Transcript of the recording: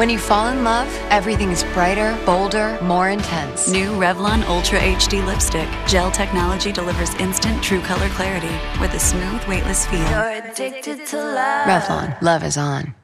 When you fall in love, everything is brighter, bolder, more intense. New Revlon Ultra HD Lipstick. Gel technology delivers instant true color clarity with a smooth, weightless feel. Revlon, love is on.